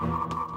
Thank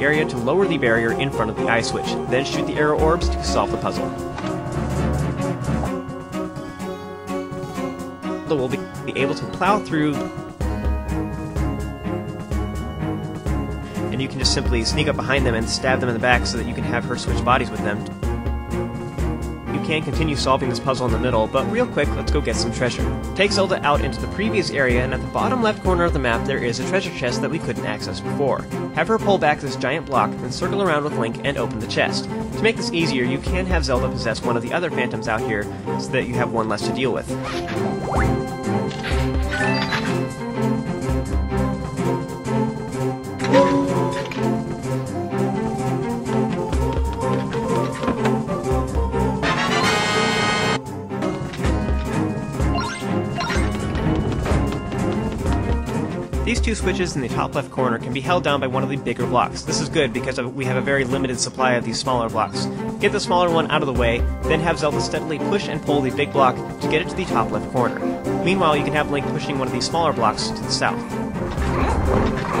the area to lower the barrier in front of the eye switch. Then shoot the arrow orbs to solve the puzzle. Will be able to plow through and you can just simply sneak up behind them and stab them in the back so that you can have her switch bodies with them. You can continue solving this puzzle in the middle, but real quick, let's go get some treasure. Take Zelda out into the previous area, and at the bottom left corner of the map there is a treasure chest that we couldn't access before. Have her pull back this giant block, then circle around with Link and open the chest. To make this easier, you can have Zelda possess one of the other phantoms out here, so that you have one less to deal with. Switches in the top left corner can be held down by one of the bigger blocks. This is good because we have a very limited supply of these smaller blocks. Get the smaller one out of the way, then have Zelda steadily push and pull the big block to get it to the top left corner. Meanwhile, you can have Link pushing one of these smaller blocks to the south.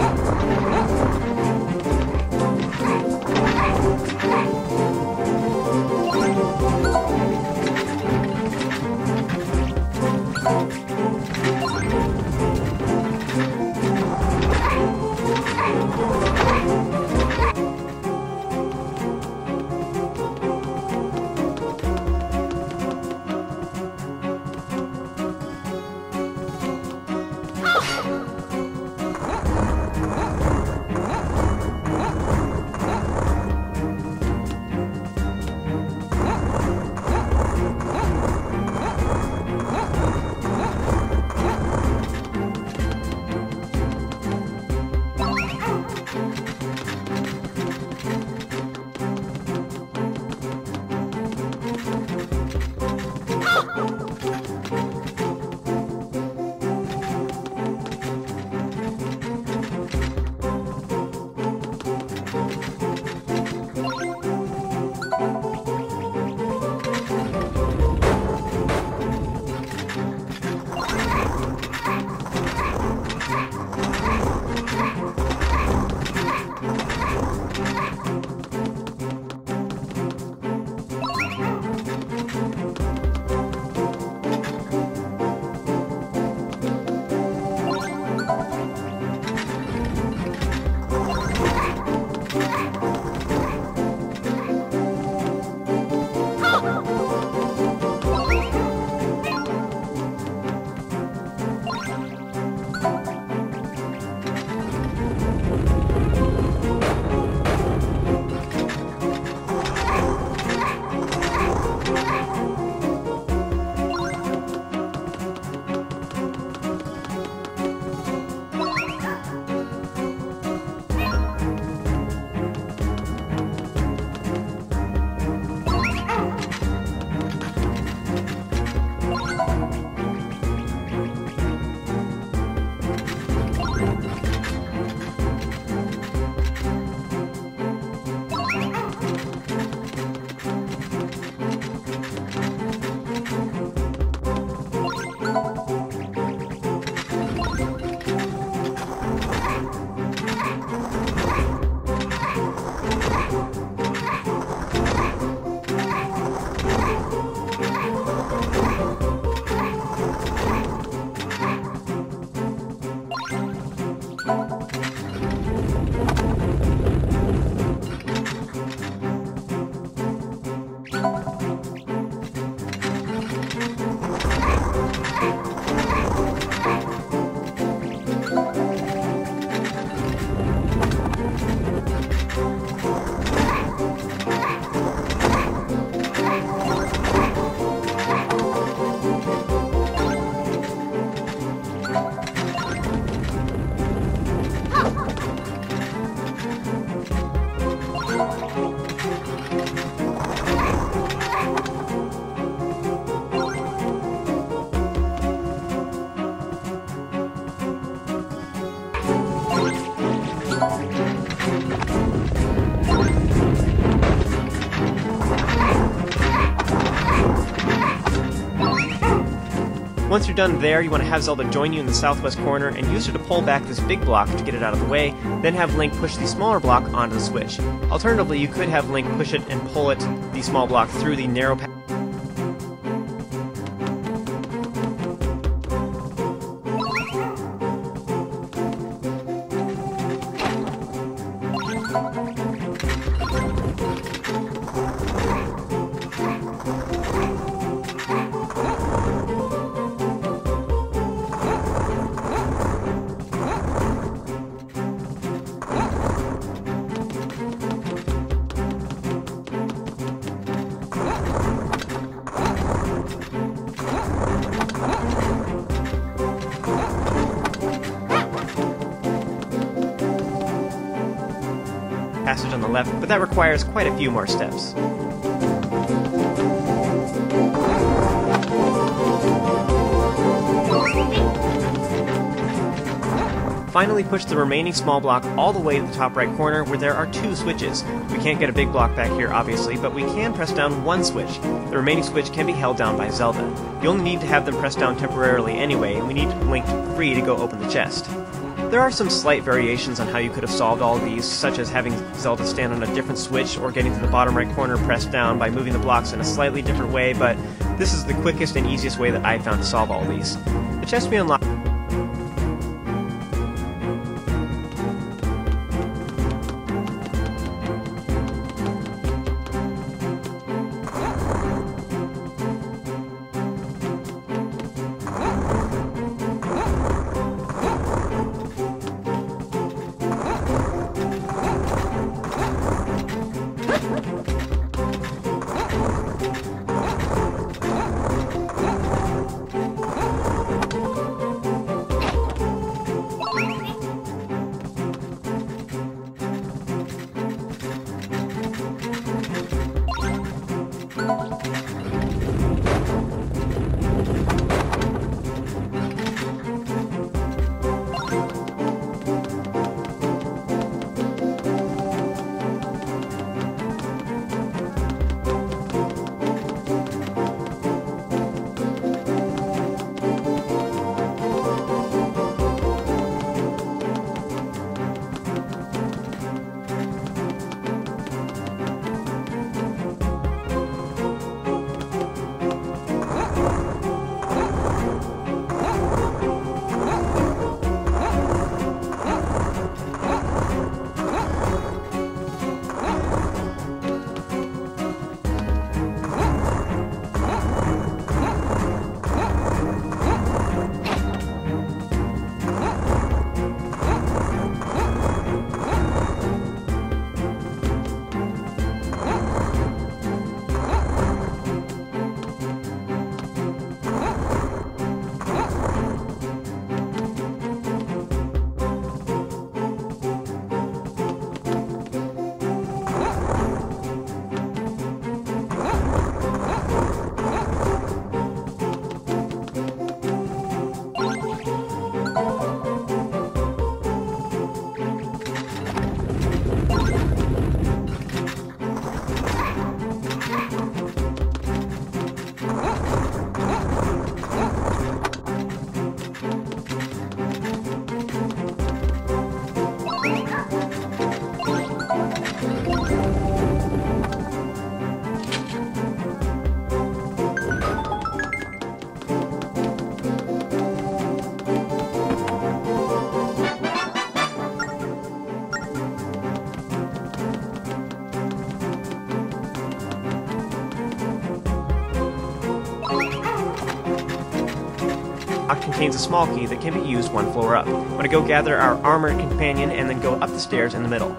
Once you're done there, you want to have Zelda join you in the southwest corner and use her to pull back this big block to get it out of the way, then have Link push the smaller block onto the switch. Alternatively, you could have Link push it and pull it, the small block, through the narrow path quite a few more steps. Finally push the remaining small block all the way to the top right corner where there are two switches. We can't get a big block back here obviously, but we can press down one switch. The remaining switch can be held down by Zelda. You only need to have them pressed down temporarily anyway, and we need Link free to go open the chest. There are some slight variations on how you could have solved all these, such as having Zelda stand on a different switch or getting to the bottom right corner pressed down by moving the blocks in a slightly different way, but this is the quickest and easiest way that I've found to solve all these. The chest we unlock contains a small key that can be used one floor up. Going to go gather our armored companion and then go up the stairs in the middle.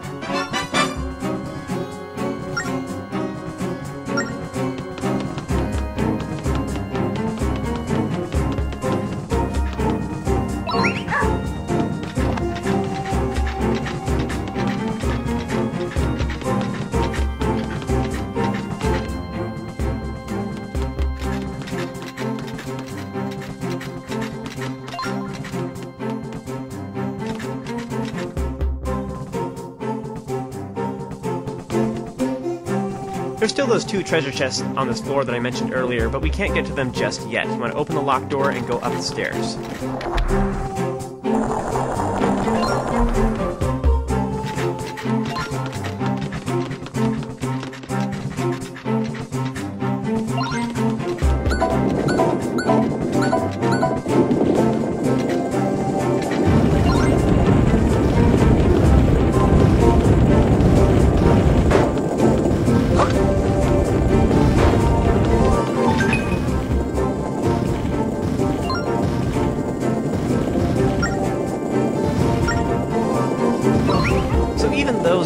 Those two treasure chests on this floor that I mentioned earlier, but we can't get to them just yet. You want to open the locked door and go up the stairs.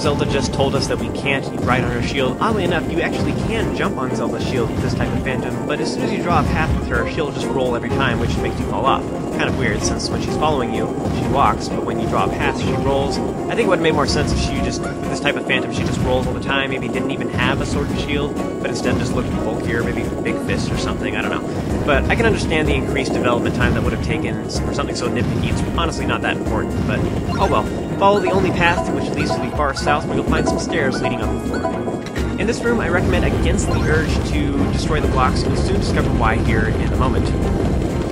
Zelda just told us that we can't ride on her shield. Oddly enough, you actually can jump on Zelda's shield with this type of phantom, but as soon as you draw a path with her, she'll just roll every time, which makes you fall off. Kind of weird, since when she's following you, she walks, but when you draw a path, she rolls. I think it would made more sense if she just, with this type of phantom, she just rolls all the time, maybe didn't even have a sword and shield, but instead just looked bulkier, maybe big fist or something, I don't know. But I can understand the increased development time that would have taken for something so nitpicky. It's honestly not that important, but oh well. Follow the only path which leads to the far south where you'll find some stairs leading up the floor. In this room, I recommend against the urge to destroy the blocks, and you'll soon discover why here in a moment.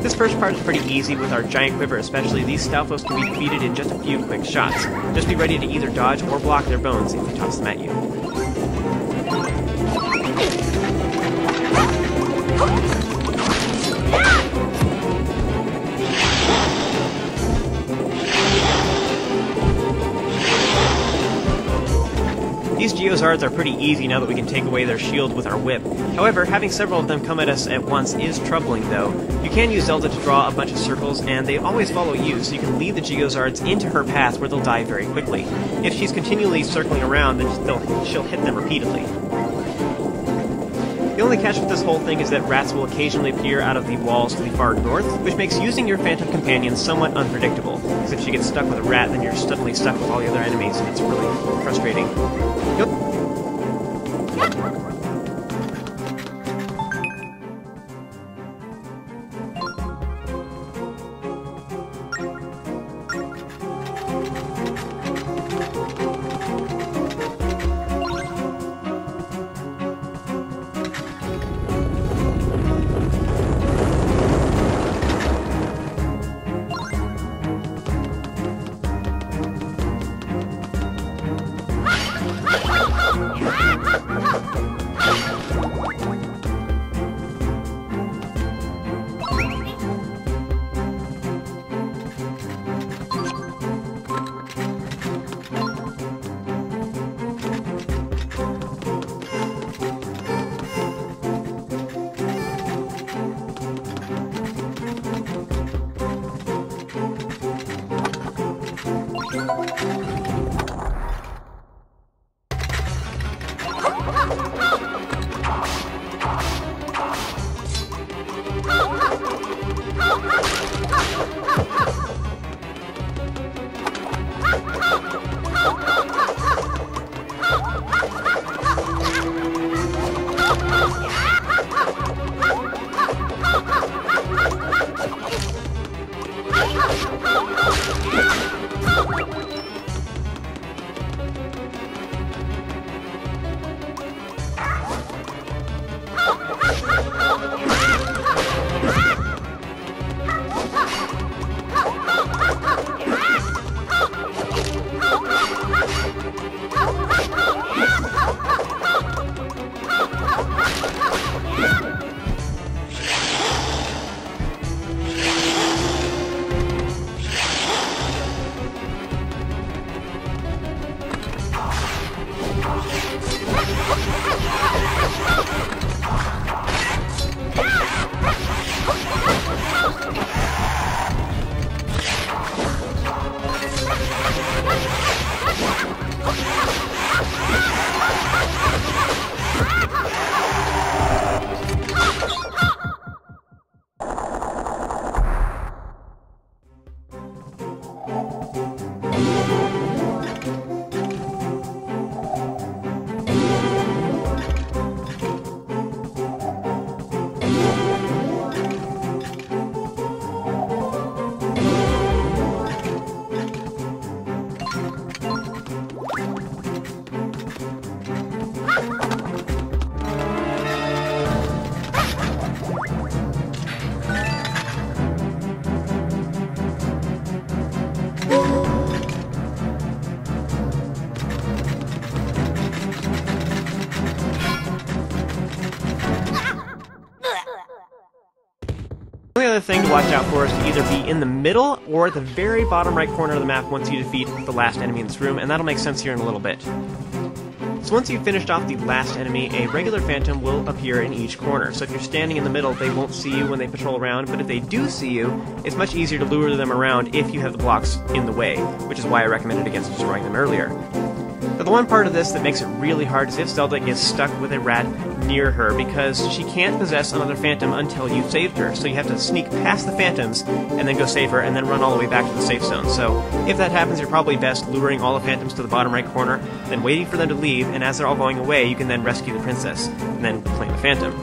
This first part is pretty easy with our giant quiver especially. These Stalfos can be defeated in just a few quick shots. Just be ready to either dodge or block their bones if they toss them at you. These Geozards are pretty easy now that we can take away their shield with our whip. However, having several of them come at us at once is troubling though. You can use Zelda to draw a bunch of circles, and they always follow you, so you can lead the Geozards into her path where they'll die very quickly. If she's continually circling around, then she'll hit them repeatedly. The only catch with this whole thing is that rats will occasionally appear out of the walls to the far north, which makes using your Phantom Companion somewhat unpredictable, because if she gets stuck with a rat, then you're suddenly stuck with all the other enemies, and it's really frustrating. Yep. other thing to watch out for is to either be in the middle or the very bottom right corner of the map once you defeat the last enemy in this room, and that'll make sense here in a little bit. So once you've finished off the last enemy, a regular phantom will appear in each corner. So if you're standing in the middle, they won't see you when they patrol around, but if they do see you, it's much easier to lure them around if you have the blocks in the way, which is why I recommended against destroying them earlier. Now the one part of this that makes it really hard is if Zelda gets stuck with a rat near her because she can't possess another phantom until you've saved her. So you have to sneak past the phantoms and then go save her and then run all the way back to the safe zone. So if that happens, you're probably best luring all the phantoms to the bottom right corner, then waiting for them to leave, and as they're all going away, you can then rescue the princess and then claim the phantom.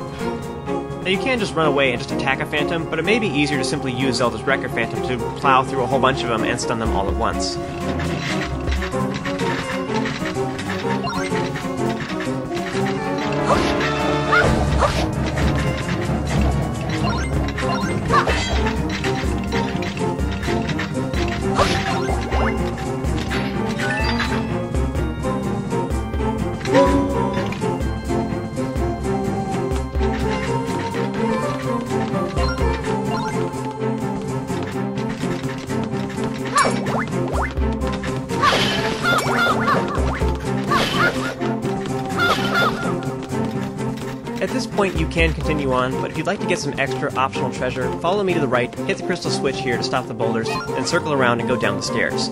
Now you can just run away and just attack a phantom, but it may be easier to simply use Zelda's Wrecker Phantom to plow through a whole bunch of them and stun them all at once. Can continue on, but if you'd like to get some extra optional treasure, follow me to the right, hit the crystal switch here to stop the boulders, then circle around and go down the stairs.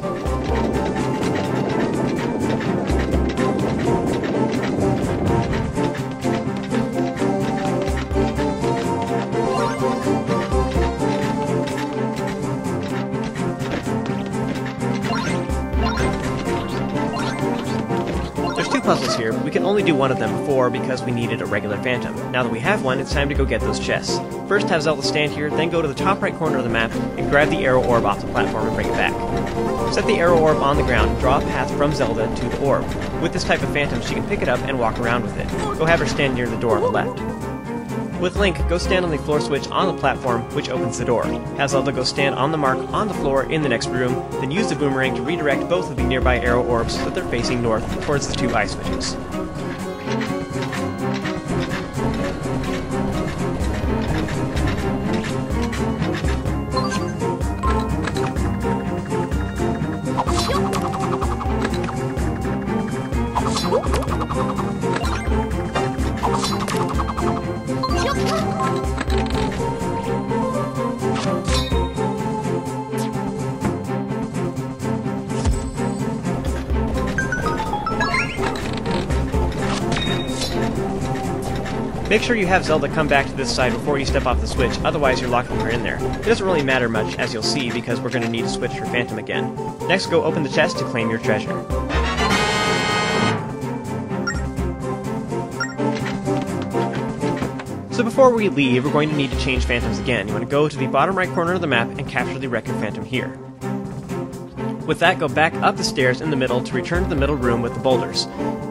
Only do one of them before because we needed a regular phantom. Now that we have one, it's time to go get those chests. First have Zelda stand here, then go to the top right corner of the map and grab the arrow orb off the platform and bring it back. Set the arrow orb on the ground draw a path from Zelda to the orb. With this type of phantom, she can pick it up and walk around with it. Go have her stand near the door on the left. With Link, go stand on the floor switch on the platform, which opens the door. Have Zelda go stand on the mark on the floor in the next room, then use the boomerang to redirect both of the nearby arrow orbs so that they're facing north towards the two ice switches. Make sure you have Zelda come back to this side before you step off the switch, otherwise you're locking her in there. It doesn't really matter much, as you'll see, because we're going to need to switch her Phantom again. Next, go open the chest to claim your treasure. So before we leave, we're going to need to change Phantoms again. You want to go to the bottom right corner of the map and capture the Wrecker Phantom here. With that, go back up the stairs in the middle to return to the middle room with the boulders.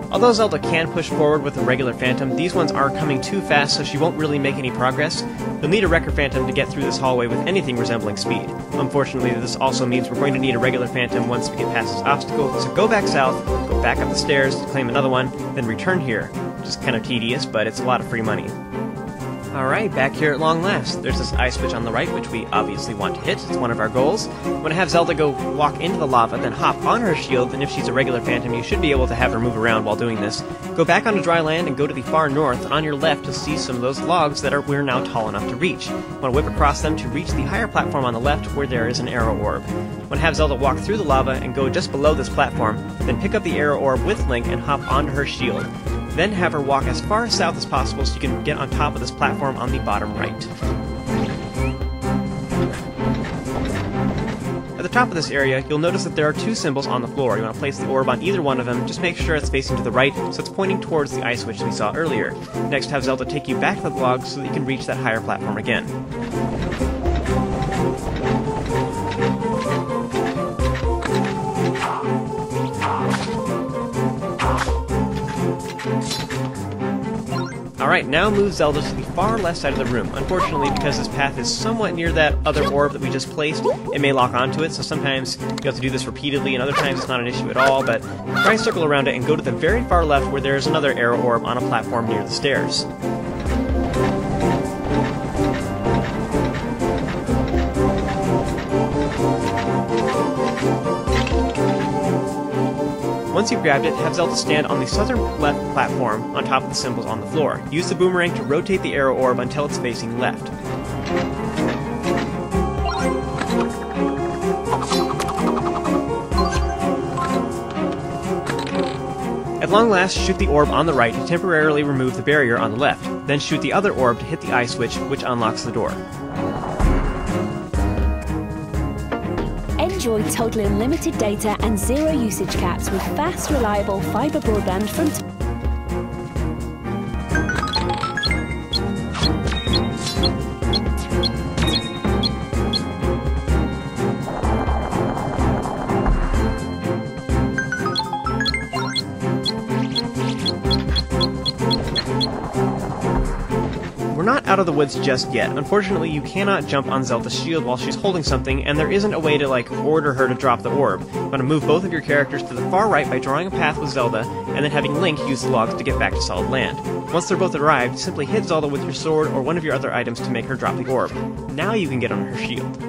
Although Zelda can push forward with a regular Phantom, these ones are coming too fast so she won't really make any progress. You'll need a Wrecker Phantom to get through this hallway with anything resembling speed. Unfortunately, this also means we're going to need a regular Phantom once we get past this obstacle, so go back south, go back up the stairs to claim another one, then return here. Which is kind of tedious, but it's a lot of free money. Alright, back here at long last. There's this ice switch on the right, which we obviously want to hit. It's one of our goals. I'm going to have Zelda go walk into the lava, then hop on her shield, and if she's a regular phantom, you should be able to have her move around while doing this. Go back onto dry land and go to the far north, and on your left you'll see some of those logs that are we're now tall enough to reach. I Want to whip across them to reach the higher platform on the left where there is an arrow orb. Want to have Zelda walk through the lava and go just below this platform, then pick up the arrow orb with Link and hop onto her shield. Then have her walk as far south as possible so you can get on top of this platform on the bottom right. At the top of this area, you'll notice that there are two symbols on the floor. You want to place the orb on either one of them, just make sure it's facing to the right, so it's pointing towards the ice switch we saw earlier. Next, have Zelda take you back to the log so that you can reach that higher platform again. Alright, now move Zelda to the far left side of the room. Unfortunately, because this path is somewhat near that other orb that we just placed, it may lock onto it, so sometimes you have to do this repeatedly, and other times it's not an issue at all, but try and circle around it and go to the very far left where there is another arrow orb on a platform near the stairs. Once you've grabbed it, have Zelda stand on the southern left platform on top of the symbols on the floor. Use the boomerang to rotate the arrow orb until it's facing left. At long last, shoot the orb on the right to temporarily remove the barrier on the left. Then shoot the other orb to hit the eye switch, which unlocks the door. Enjoy totally unlimited data and zero usage caps with fast, reliable fibre broadband from. Not out of the woods just yet. Unfortunately, you cannot jump on Zelda's shield while she's holding something, and there isn't a way to, like, order her to drop the orb. You want to move both of your characters to the far right by drawing a path with Zelda, and then having Link use the logs to get back to solid land. Once they're both arrived, simply hit Zelda with your sword or one of your other items to make her drop the orb. Now you can get on her shield.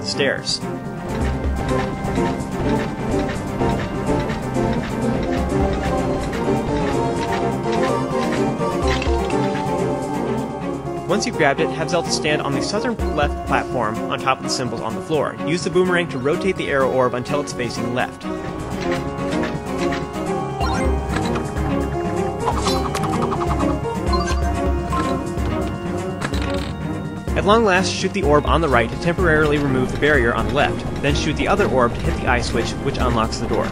The stairs. Once you've grabbed it, have Zelda stand on the southern left platform on top of the symbols on the floor. Use the boomerang to rotate the arrow orb until it's facing left. Long last, shoot the orb on the right to temporarily remove the barrier on the left. Then shoot the other orb to hit the eye switch, which unlocks the door.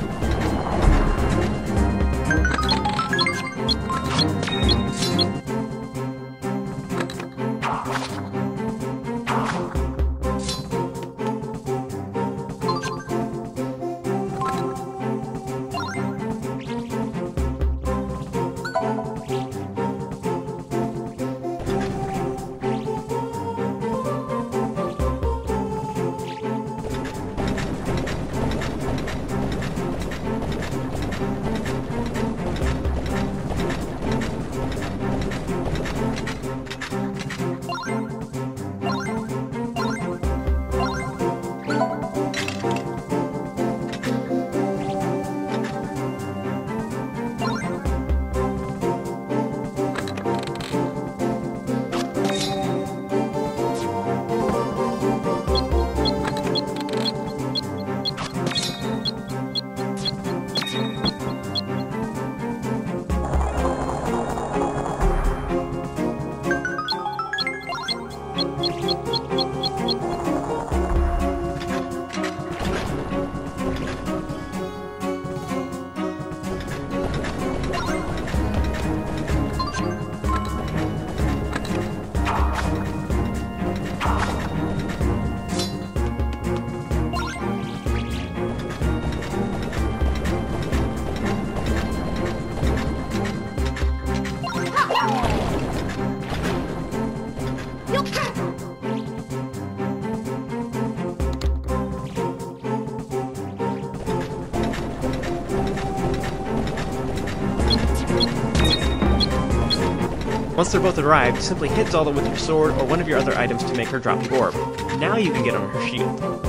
Once they're both arrived, simply hit Zelda with your sword or one of your other items to make her drop the orb. Now you can get on her shield.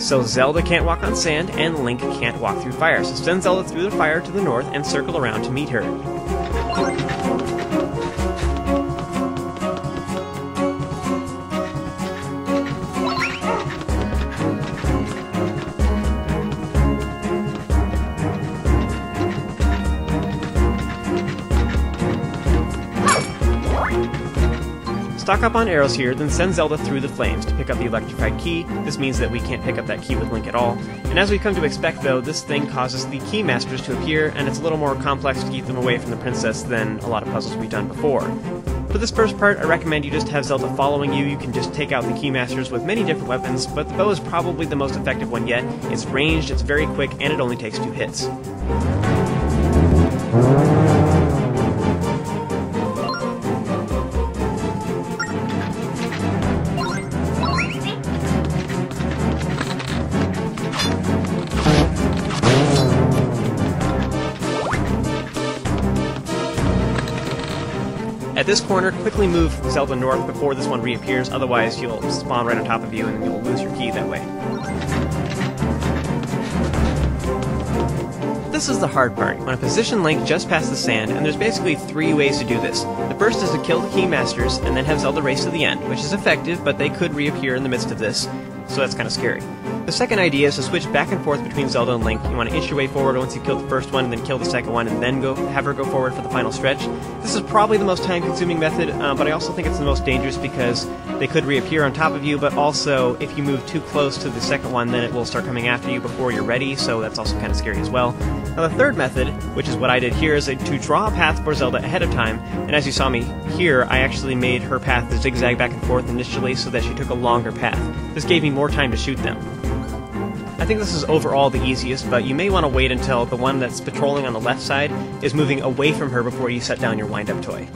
So Zelda can't walk on sand, and Link can't walk through fire, so send Zelda through the fire to the north and circle around to meet her. Stock up on arrows here, then send Zelda through the flames to pick up the electrified key. This means that we can't pick up that key with Link at all. And as we've come to expect, though, this thing causes the key masters to appear, and it's a little more complex to keep them away from the princess than a lot of puzzles we've done before. For this first part, I recommend you just have Zelda following you. You can just take out the Keymasters with many different weapons, but the bow is probably the most effective one yet. It's ranged, it's very quick, and it only takes two hits. This corner, quickly move Zelda north before this one reappears, otherwise you'll spawn right on top of you and you'll lose your key that way. This is the hard part. When I position Link just past the sand, and there's basically three ways to do this. The first is to kill the Key Masters, and then have Zelda race to the end, which is effective, but they could reappear in the midst of this. so that's kind of scary. The second idea is to switch back and forth between Zelda and Link. You want to inch your way forward once you kill the first one, and then kill the second one, and then go have her go forward for the final stretch. This is probably the most time-consuming method, uh, but I also think it's the most dangerous because they could reappear on top of you. But also, if you move too close to the second one, then it will start coming after you before you're ready. So that's also kind of scary as well. Now the third method, which is what I did here, is to draw a path for Zelda ahead of time. And as you saw me here, I actually made her path zigzag back and forth initially so that she took a longer path. This gave me more time to shoot them. I think this is overall the easiest, but you may want to wait until the one that's patrolling on the left side is moving away from her before you set down your wind-up toy.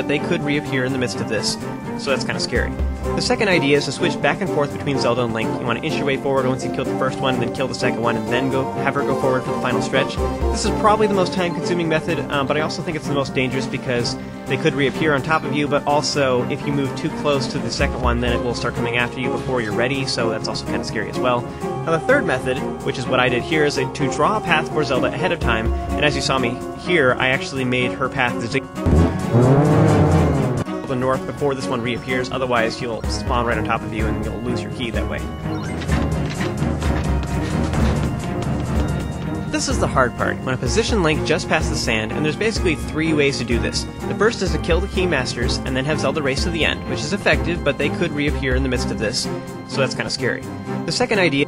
But they could reappear in the midst of this, so that's kind of scary. The second idea is to switch back and forth between Zelda and Link. You want to inch your way forward once you kill the first one, then kill the second one, and then go have her go forward for the final stretch. This is probably the most time-consuming method, um, but I also think it's the most dangerous because they could reappear on top of you, but also if you move too close to the second one, then it will start coming after you before you're ready, so that's also kind of scary as well. Now the third method, which is what I did here, is to draw a path for Zelda ahead of time, and as you saw me here, I actually made her path north before this one reappears, otherwise you'll spawn right on top of you and you'll lose your key that way. This is the hard part. When a position Link just past the sand, and there's basically three ways to do this. The first is to kill the Key Masters, and then have Zelda race to the end, which is effective, but they could reappear in the midst of this, so that's kind of scary. The second idea